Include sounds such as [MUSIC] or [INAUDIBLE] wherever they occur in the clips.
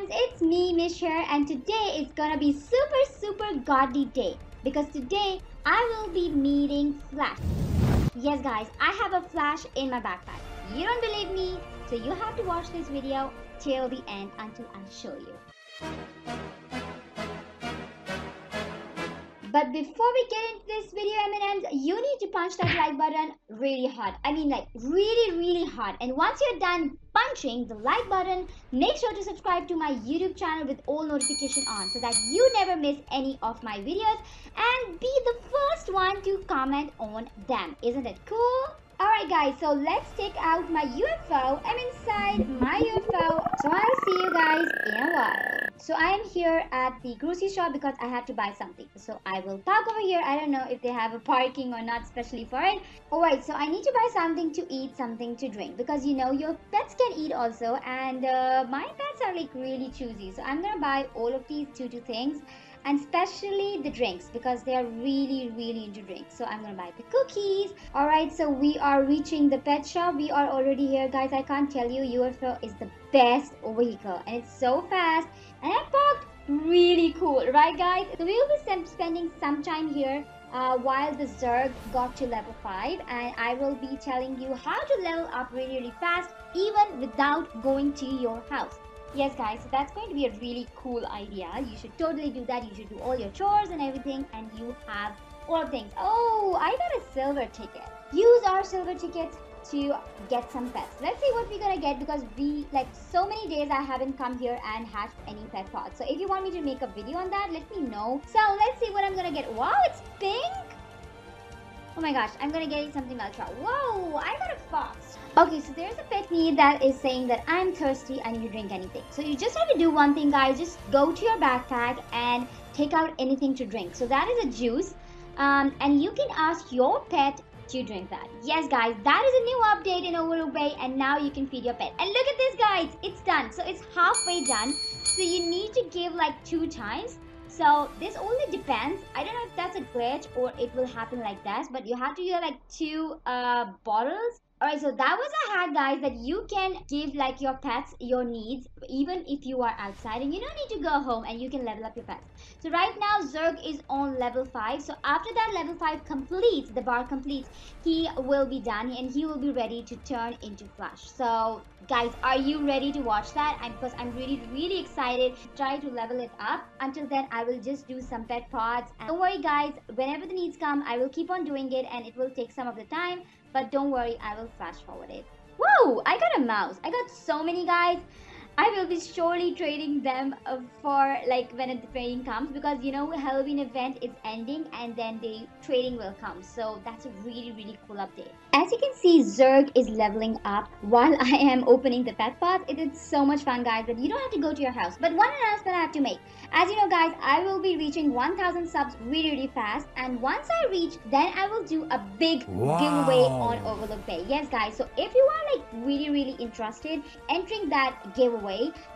M&Ms, it's me, Miss here, and today is gonna be super, super godly day because today I will be meeting Flash. Yes, guys, I have a Flash in my backpack. You don't believe me, so you have to watch this video till the end until I show you. But before we get into this video, you need to punch that like button really hard. I mean like really, really hard. And once you're done punching the like button, make sure to subscribe to my YouTube channel with all notification on so that you never miss any of my videos and be the first one to comment on them. Isn't it cool? Alright guys, so let's take out my UFO. I'm inside my UFO. So I'll see you guys in a while. So I am here at the grocery shop because I had to buy something. So I will park over here. I don't know if they have a parking or not especially for it. Alright, so I need to buy something to eat, something to drink. Because you know, your pets can eat also. And uh, my pets are like really choosy. So I'm gonna buy all of these two, two things and especially the drinks because they are really really into drinks. So i'm gonna buy the cookies. All right so we are reaching the pet shop. We are already here guys. I can't tell you. Ufo is the best vehicle and it's so fast and i parked really cool right guys? So we will be spending some time here uh, while the Zerg got to level 5 and I will be telling you how to level up really really fast even without going to your house. Yes guys, so that's going to be a really cool idea. You should totally do that. You should do all your chores and everything and you have all things. Oh, I got a silver ticket. Use our silver tickets to get some pets. Let's see what we're gonna get because we like so many days I haven't come here and hatched any pet pods. So if you want me to make a video on that, let me know. So let's see what I'm gonna get. Wow, it's pink. Oh my gosh, I'm gonna get you something ultra. Whoa, I got a fox. Okay, so there's a pet need that is saying that I'm thirsty, I need to drink anything. So you just have to do one thing, guys. Just go to your backpack and take out anything to drink. So that is a juice. Um, and you can ask your pet to drink that. Yes, guys, that is a new update in Overlook Bay, and now you can feed your pet. And look at this, guys. It's done. So it's halfway done. So you need to give like two times. So this only depends. I don't know if that's a glitch or it will happen like that, but you have to use like two uh, bottles Alright, so that was a hack, guys, that you can give like your pets your needs even if you are outside and you don't need to go home and you can level up your pets. So right now, Zerg is on level 5. So after that level 5 completes, the bar completes, he will be done and he will be ready to turn into Flash. So guys, are you ready to watch that? Because I'm really, really excited try to level it up. Until then, I will just do some pet pods. And don't worry, guys, whenever the needs come, I will keep on doing it and it will take some of the time. But don't worry, I will flash forward it. Whoa, I got a mouse. I got so many guys. I will be surely trading them uh, for like when the trading comes because you know Halloween event is ending and then the trading will come. So that's a really really cool update. As you can see, Zerg is leveling up while [LAUGHS] I am opening the pet pods. It is so much fun guys that you don't have to go to your house. But one announcement I have to make. As you know guys, I will be reaching 1000 subs really really fast and once I reach then I will do a big wow. giveaway on Overlook Bay. Yes guys, so if you are like really really interested entering that giveaway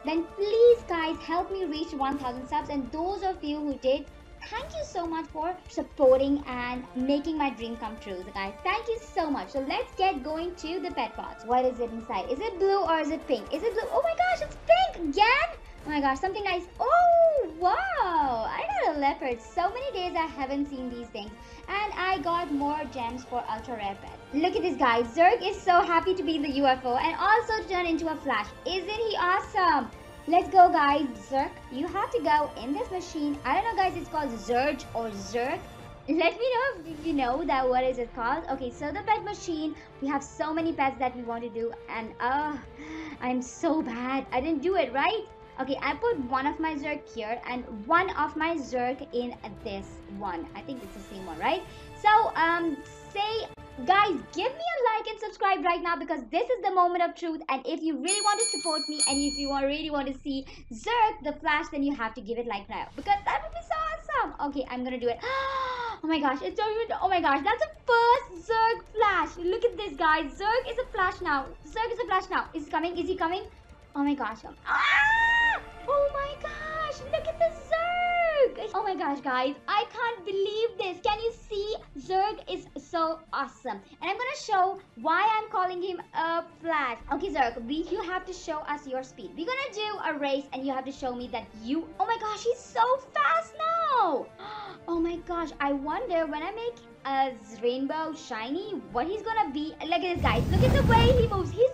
then please guys help me reach 1000 subs. And those of you who did thank you so much for supporting and making my dream come true guys. Thank you so much. So let's get going to the pet pods what is it inside? Is it blue or is it pink? Is it blue? Oh my gosh it's pink again! Oh my gosh something nice. Oh wow i got a leopard so many days i haven't seen these things and i got more gems for ultra rare pet Look at this guy. Zerg is so happy to be in the UFO and also to turn into a flash. Isn't he awesome? Let's go guys. Zerg, you have to go in this machine. I don't know guys, it's called Zerg or Zerg. Let me know if you know that what is it called. Okay, so the pet machine. We have so many pets that we want to do and uh, I'm so bad. I didn't do it, right? Okay, I put one of my Zerg here and one of my Zerg in this one. I think it's the same one, right? So, um, say Guys, give me a like and subscribe right now because this is the moment of truth. And if you really want to support me and if you really want to see Zerg the Flash, then you have to give it like now because that would be so awesome. Okay, I'm gonna do it. [GASPS] Oh my gosh, it's so even. Oh my gosh, that's a first Zerg Flash. Look at this, guys. Zerg is a Flash now. Zerg is a Flash now. Is he coming? Is he coming? Oh my gosh. Ah! Oh my gosh, look at the Zerg. Oh my gosh, guys. I can't believe this. Can you see? Zerg is so awesome. And I'm gonna show why I'm calling him a flash. Okay, Zerg, we, you have to show us your speed. We're gonna do a race and you have to show me that you... Oh my gosh, he's so fast now. [GASPS] Oh my gosh, I wonder when I make a rainbow shiny, what he's gonna be. Look at this, guys. Look at the way he moves. He's,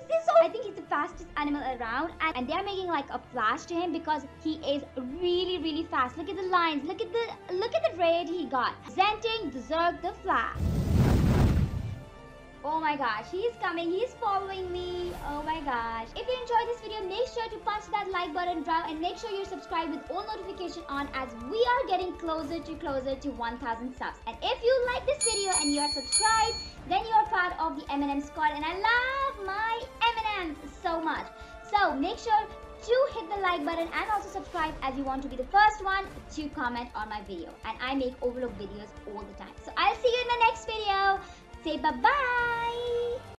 fastest animal around. And, and they're making like a flash to him because he is really, really fast. Look at the lines. Look at the look at the raid he got. Zenting Zerg the Flash. Oh my gosh, he's coming, he's following me. Oh my gosh. If you enjoyed this video, make sure to punch that like button down and make sure you're subscribed with all notification on as we are getting closer to closer to 1000 subs. And if you like this video and you are subscribed, then you are part of the M&M squad and I love my M&Ms so much. So make sure to hit the like button and also subscribe as you want to be the first one to comment on my video. And I make overlook videos all the time. So I'll see you in the next video. Say bye-bye.